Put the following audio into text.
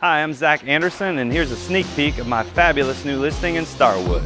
Hi, I'm Zach Anderson and here's a sneak peek of my fabulous new listing in Starwood.